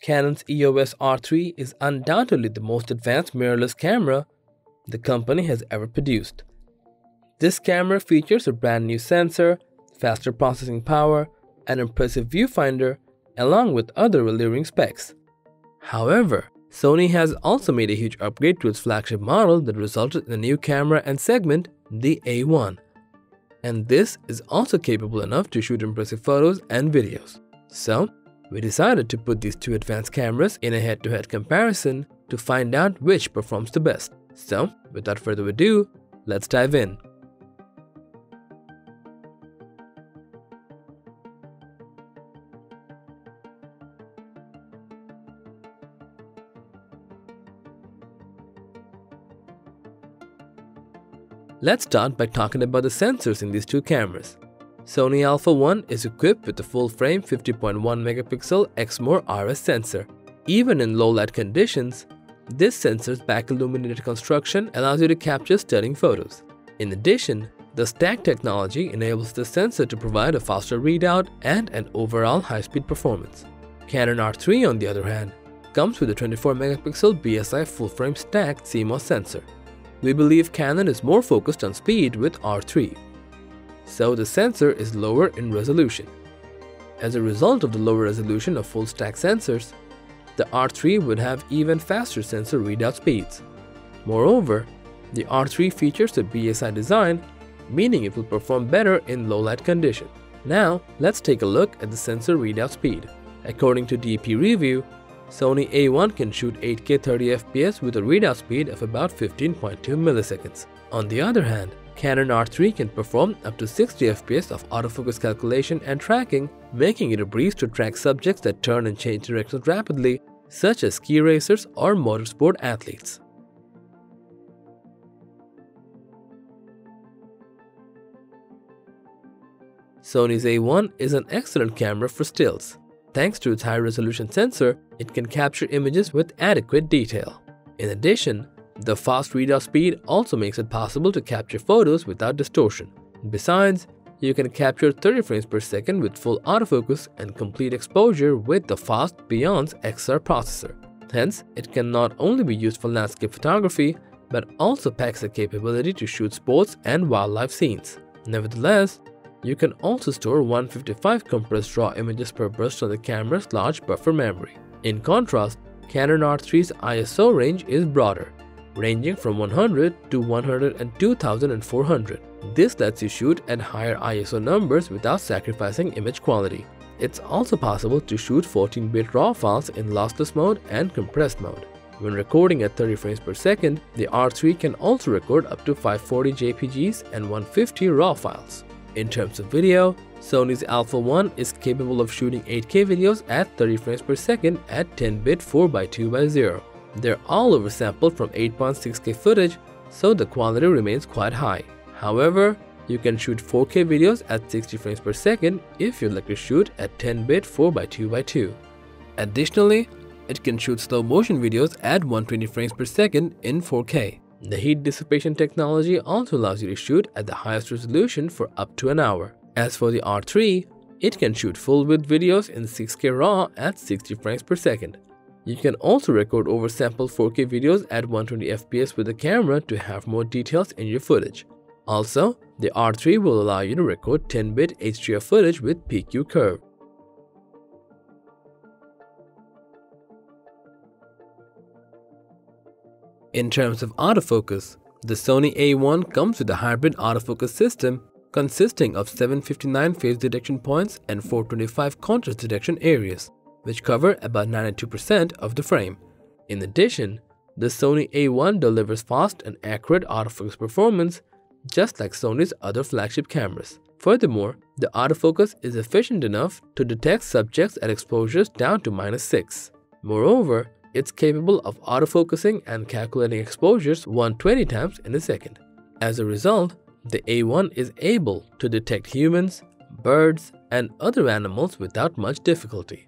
Canon's EOS R3 is undoubtedly the most advanced mirrorless camera the company has ever produced. This camera features a brand new sensor, faster processing power, an impressive viewfinder, along with other alluring specs. However, Sony has also made a huge upgrade to its flagship model that resulted in a new camera and segment, the A1. And this is also capable enough to shoot impressive photos and videos. So, we decided to put these two advanced cameras in a head-to-head -head comparison to find out which performs the best. So, without further ado, let's dive in. Let's start by talking about the sensors in these two cameras. Sony Alpha 1 is equipped with a full-frame 50.1 megapixel Exmor RS sensor. Even in low light conditions, this sensor's back-illuminated construction allows you to capture stunning photos. In addition, the stack technology enables the sensor to provide a faster readout and an overall high-speed performance. Canon R3 on the other hand, comes with a 24 megapixel BSI full-frame stacked CMOS sensor we believe Canon is more focused on speed with R3. So the sensor is lower in resolution. As a result of the lower resolution of full stack sensors, the R3 would have even faster sensor readout speeds. Moreover, the R3 features a BSI design, meaning it will perform better in low light condition. Now, let's take a look at the sensor readout speed. According to DP Review, Sony A1 can shoot 8K 30fps with a readout speed of about 15.2 milliseconds. On the other hand, Canon R3 can perform up to 60 fps of autofocus calculation and tracking, making it a breeze to track subjects that turn and change directions rapidly, such as ski racers or motorsport athletes. Sony's A1 is an excellent camera for stills. Thanks to its high-resolution sensor, it can capture images with adequate detail. In addition, the fast readout speed also makes it possible to capture photos without distortion. Besides, you can capture 30 frames per second with full autofocus and complete exposure with the fast BIONZ XR processor. Hence, it can not only be used for landscape photography, but also packs the capability to shoot sports and wildlife scenes. Nevertheless, you can also store 155 compressed RAW images per burst on the camera's large buffer memory. In contrast, Canon R3's ISO range is broader, ranging from 100 to 102,400. This lets you shoot at higher ISO numbers without sacrificing image quality. It's also possible to shoot 14-bit RAW files in lossless mode and compressed mode. When recording at 30 frames per second, the R3 can also record up to 540 JPGs and 150 RAW files. In terms of video, Sony's Alpha 1 is capable of shooting 8K videos at 30 frames per second at 10-bit 4x2x0. They're all oversampled from 8.6K footage, so the quality remains quite high. However, you can shoot 4K videos at 60 frames per second if you'd like to shoot at 10-bit 4x2x2. Additionally, it can shoot slow motion videos at 120 frames per second in 4K. The heat dissipation technology also allows you to shoot at the highest resolution for up to an hour. As for the R3, it can shoot full width videos in 6K RAW at 60 frames per second. You can also record oversampled 4K videos at 120 FPS with the camera to have more details in your footage. Also, the R3 will allow you to record 10-bit HDR footage with PQ curve. In terms of autofocus, the Sony A1 comes with a hybrid autofocus system consisting of 759 phase detection points and 425 contrast detection areas, which cover about 92% of the frame. In addition, the Sony A1 delivers fast and accurate autofocus performance just like Sony's other flagship cameras. Furthermore, the autofocus is efficient enough to detect subjects at exposures down to minus 6. Moreover, it's capable of autofocusing and calculating exposures 120 times in a second. As a result, the A1 is able to detect humans, birds, and other animals without much difficulty.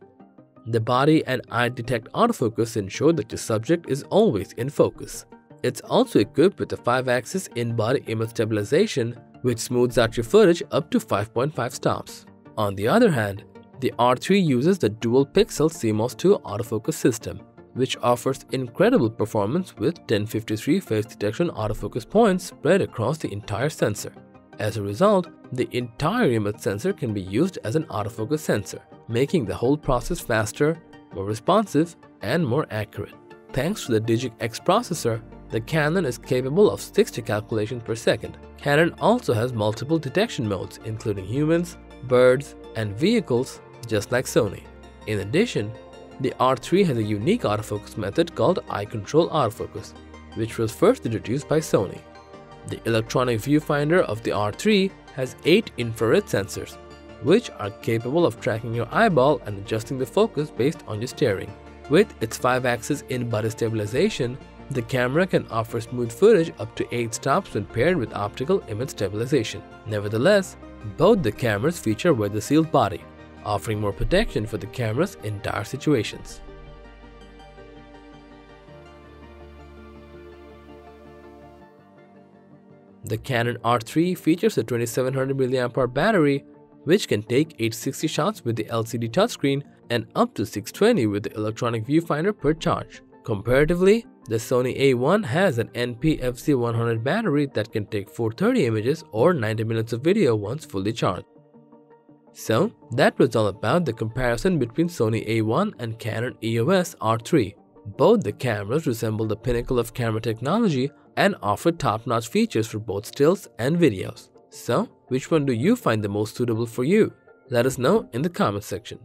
The body and eye detect autofocus ensure that your subject is always in focus. It's also equipped with a 5-axis in-body image stabilization which smooths out your footage up to 5.5 stops. On the other hand, The R3 uses the dual pixel CMOS 2 autofocus system, which offers incredible performance with 1053 phase detection autofocus points spread across the entire sensor. As a result, the entire image sensor can be used as an autofocus sensor, making the whole process faster, more responsive, and more accurate. Thanks to the Digic X processor, the Canon is capable of 60 calculations per second. Canon also has multiple detection modes, including humans, birds, and vehicles, just like Sony. In addition, the R3 has a unique autofocus method called eye control autofocus, which was first introduced by Sony. The electronic viewfinder of the R3 has 8 infrared sensors, which are capable of tracking your eyeball and adjusting the focus based on your staring. With its 5-axis in-body stabilization, the camera can offer smooth footage up to 8 stops when paired with optical image stabilization. Nevertheless, both the cameras feature weather-sealed body, offering more protection for the cameras in dire situations. The Canon R3 features a 2700 mAh battery which can take 860 shots with the LCD touchscreen and up to 620 with the electronic viewfinder per charge. Comparatively, the Sony A1 has an NP-FZ100 battery that can take 430 images or 90 minutes of video once fully charged. So, that was all about the comparison between Sony A1 and Canon EOS R3. Both the cameras resemble the pinnacle of camera technology and offer top-notch features for both stills and videos. So, which one do you find the most suitable for you? Let us know in the comment section.